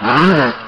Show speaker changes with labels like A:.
A: Ah.